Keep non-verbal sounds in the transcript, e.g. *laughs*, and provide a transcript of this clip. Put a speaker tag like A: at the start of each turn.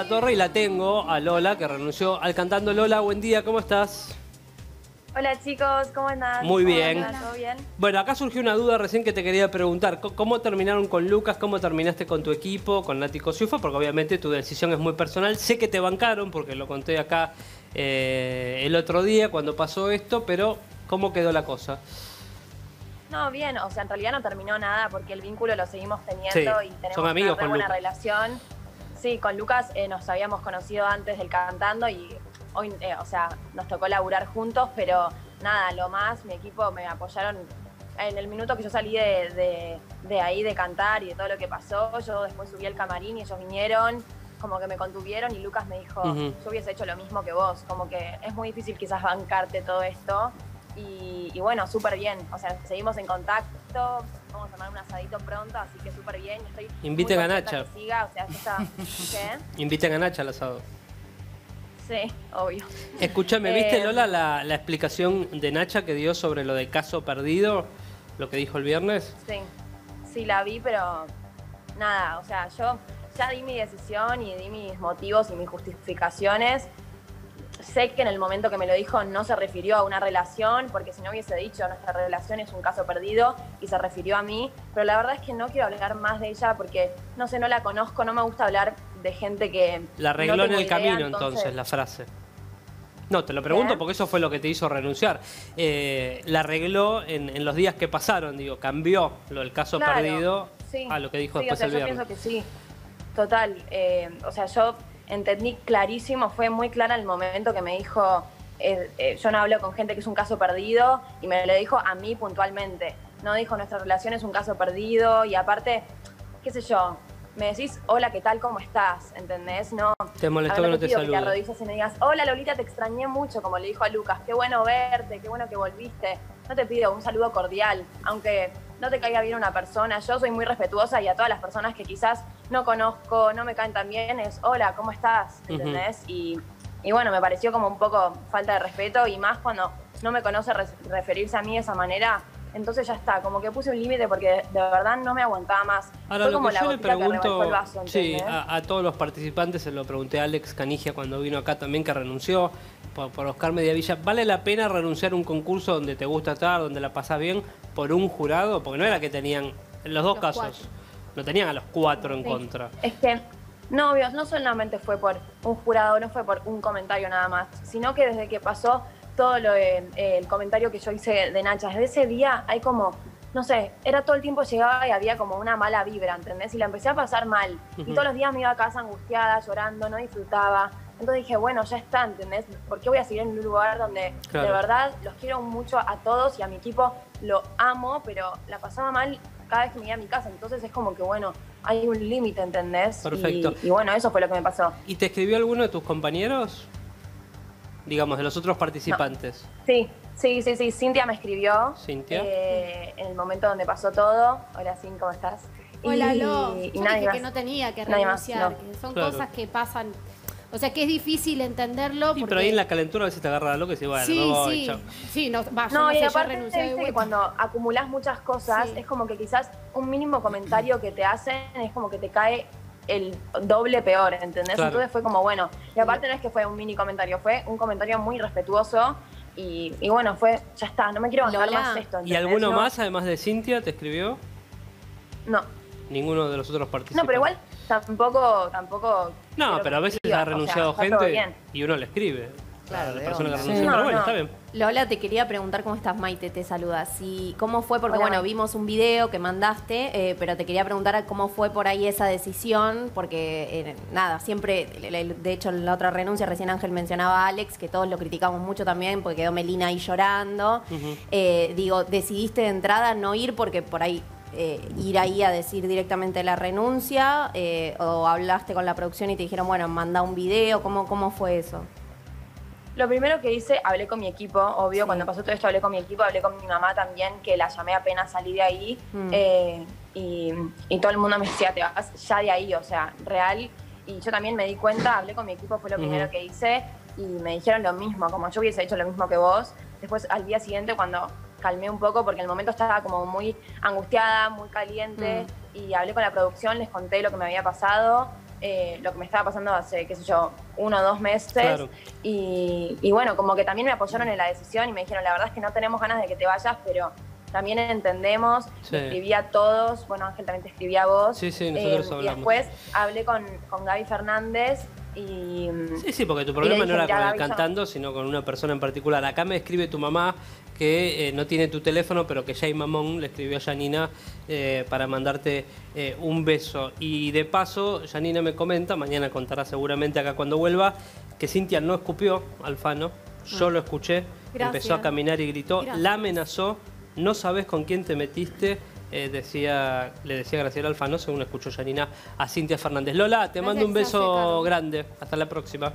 A: La torre y la tengo a Lola, que renunció al cantando. Lola, buen día, ¿cómo estás?
B: Hola chicos, ¿cómo andan?
A: Muy
B: ¿Cómo
A: bien.
B: andan? ¿Todo bien?
A: Bueno, acá surgió una duda recién que te quería preguntar. ¿Cómo terminaron con Lucas? ¿Cómo terminaste con tu equipo, con Nati Cosiufa? Porque obviamente tu decisión es muy personal. Sé que te bancaron, porque lo conté acá eh, el otro día cuando pasó esto, pero ¿cómo quedó la cosa?
B: No, bien, o sea, en realidad no terminó nada porque el vínculo lo seguimos teniendo
A: Sí,
B: y tenemos
A: son amigos
B: una buena
A: Lucas.
B: relación. Sí, con Lucas eh, nos habíamos conocido antes del cantando y hoy, eh, o sea, nos tocó laburar juntos, pero nada, lo más, mi equipo me apoyaron en el minuto que yo salí de, de- de ahí de cantar y de todo lo que pasó. Yo después subí al camarín y ellos vinieron, como que me contuvieron y Lucas me dijo, yo hubiese hecho lo mismo que vos, como que es muy difícil quizás bancarte todo esto. Y, y bueno, súper bien, o sea, seguimos en contacto, vamos a tomar un asadito pronto, así que súper bien. Estoy muy
A: Inviten a Nacha.
B: que siga, o sea, está... *laughs* ¿Qué?
A: Inviten a Nacha al asado.
B: Sí, obvio.
A: Escúchame, ¿viste
B: Eh,
A: Lola la, la explicación de Nacha que dio sobre lo del caso perdido? Lo que dijo el viernes.
B: Sí, sí la vi, pero nada, o sea, yo ya di mi decisión y di mis motivos y mis justificaciones. Sé que en el momento que me lo dijo no se refirió a una relación, porque si no hubiese dicho nuestra relación es un caso perdido y se refirió a mí, pero la verdad es que no quiero hablar más de ella porque no sé, no la conozco, no me gusta hablar de gente que...
A: La arregló
B: no
A: en el
B: idea,
A: camino entonces, la frase. No, te lo pregunto
B: ¿Qué?
A: porque eso fue lo que te hizo renunciar. Eh, la arregló en, en los días que pasaron, digo, cambió lo del caso
B: Claro,
A: perdido
B: sí.
A: a lo que dijo
B: Sí,
A: después
B: o sea,
A: el
B: yo
A: viernes.
B: pienso que sí. Total. eh, o sea, yo entendí clarísimo, fue muy clara el momento que me dijo, eh, eh, yo no hablo con gente que es un caso perdido, y me lo dijo a mí puntualmente. No dijo, nuestra relación es un caso perdido, y aparte, qué sé yo, me decís, hola, ¿qué tal? ¿Cómo estás? ¿Entendés? No.
A: Te molestó que no te
B: pido que te y me digas, hola Lolita, te extrañé mucho, como le dijo a Lucas, qué bueno verte, qué bueno que volviste. No te pido un saludo cordial, aunque no te caiga bien una persona. Yo soy muy respetuosa y a todas las personas que quizás no conozco, no me caen tan bien, es hola, ¿cómo estás? ¿Entendés? y, y bueno, me pareció como un poco falta de respeto y más cuando no me conoce re- referirse a mí de esa manera. Entonces ya está, como que puse un límite porque de, de verdad no me aguantaba más.
A: Ahora,
B: Fue
A: lo
B: como
A: que
B: la
A: yo le pregunto,
B: el vaso,
A: sí, a, a todos los participantes, se lo pregunté a Alex Canigia cuando vino acá también, que renunció por, por Oscar Mediavilla. ¿Vale la pena renunciar a un concurso donde te gusta estar, donde la pasás bien, por un jurado? Porque no era que tenían, en los dos
C: Los
A: casos,
C: cuatro.
A: no tenían a los cuatro en
B: Sí.
A: contra.
B: Es que, no, obvio, no solamente fue por un jurado, no fue por un comentario nada más, sino que desde que pasó todo lo eh, el comentario que yo hice de Nacha, desde ese día hay como, no sé, era todo el tiempo llegaba y había como una mala vibra, ¿entendés? Y la empecé a pasar mal. Y todos los días me iba a casa angustiada, llorando, no disfrutaba. Entonces dije, bueno, ya está, ¿entendés? ¿Por qué voy a seguir en un lugar donde
A: Claro.
B: de verdad los quiero mucho a todos y a mi equipo lo amo, pero la pasaba mal cada vez que me iba a mi casa? Entonces es como que, bueno, hay un límite, ¿entendés?
A: Perfecto.
B: Y, y bueno, eso fue lo que me pasó.
A: ¿Y te escribió alguno de tus compañeros? Digamos, de los otros participantes.
B: Sí, sí, sí, sí. Cintia me escribió.
A: Cintia.
B: eh, en el momento donde pasó todo. Hola, Cintia, ¿cómo estás?
C: Hola,
B: y,
C: Lo.
B: y nadie
C: dije
B: más.
C: que no tenía que
B: Nadie más,
C: renunciar,
B: no.
C: que son
A: Claro.
C: cosas que pasan. O sea, que es difícil entenderlo.
A: Sí,
C: porque...
A: pero ahí en la calentura a veces te agarra lo que se bueno,
C: Sí,
A: voy,
C: sí.
A: chao.
C: Sí, no, va, yo
B: No,
C: no
B: y
C: sé, yo
B: aparte,
C: de
B: viste que cuando acumulás muchas cosas,
C: Sí.
B: es como que quizás un mínimo comentario que te hacen es como que te cae el doble peor, ¿entendés?
A: Claro.
B: Entonces fue como, bueno, y aparte no es que fue un mini comentario, fue un comentario muy respetuoso y, y bueno, fue, ya está, no me quiero bancar
C: Lola.
B: más esto.
A: ¿Y alguno
B: No,
A: más, además de Cintia, te escribió?
B: No,
A: Ninguno de los otros participantes.
B: no, pero igual tampoco, tampoco...
A: No, pero a veces ha
B: o sea,
A: renunciado gente y uno le escribe.
D: Claro,
A: la persona que renunció.
B: Sí.
A: Pero
B: No,
A: bueno,
B: no.
A: está bien.
E: Lola, te quería preguntar cómo estás, Maite, te saludas. Y ¿Cómo fue? Porque
B: Hola,
E: bueno,
B: Maite.
E: vimos un video que mandaste, eh, pero te quería preguntar cómo fue por ahí esa decisión, porque eh, nada, siempre, de hecho en la otra renuncia, recién Ángel mencionaba a Alex, que todos lo criticamos mucho también, porque quedó Melina ahí llorando. Eh, digo, decidiste de entrada no ir porque por ahí... eh, ir ahí a decir directamente la renuncia eh, o hablaste con la producción y te dijeron, bueno, manda un video, ¿cómo, cómo fue eso?
B: Lo primero que hice, hablé con mi equipo, obvio,
E: Sí.
B: cuando pasó todo esto hablé con mi equipo, hablé con mi mamá también, que la llamé apenas salí de ahí,
E: Mm.
B: eh, y, y todo el mundo me decía, te vas ya de ahí, o sea, real. Y yo también me di cuenta, hablé con mi equipo, fue lo primero que hice, y me dijeron lo mismo, como yo hubiese hecho lo mismo que vos. Después, al día siguiente, cuando calmé un poco, porque en el momento estaba como muy angustiada, muy caliente, y hablé con la producción, les conté lo que me había pasado, eh, lo que me estaba pasando hace, qué sé yo, uno o dos meses.
A: Claro.
B: Y, y bueno, como que también me apoyaron en la decisión y me dijeron, la verdad es que no tenemos ganas de que te vayas, pero también entendemos.
A: Sí.
B: Escribí a todos, bueno, Ángel también te escribí a vos.
A: Sí, sí, nosotros
B: Eh, Y
A: hablamos.
B: después hablé con, con Gaby Fernández y...
A: Sí, sí, porque tu problema
B: le
A: no era
B: "Mirá,
A: con el cantando, sino con una persona en particular. Acá me escribe tu mamá que eh, no tiene tu teléfono, pero que Jay Mamón le escribió a Janina eh, para mandarte eh, un beso. Y de paso, Janina me comenta, mañana contará seguramente acá cuando vuelva, que Cintia no escupió al Fano. Yo lo escuché,
C: Gracias.
A: empezó a caminar y gritó,
C: Gracias.
A: la amenazó, no sabes con quién te metiste. Eh, decía, le decía Graciela Alfano, según escuchó Janina, a Cintia Fernández. Lola, te
C: Gracias,
A: mando un beso grande. Hasta la próxima.